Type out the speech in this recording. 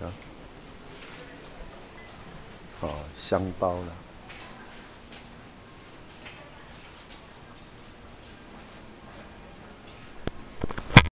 的，哦，香包了。